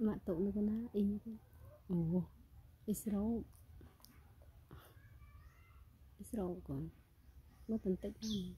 Mak tok nó có ná y Ồ Israel Israel còn Nó tình tích lắm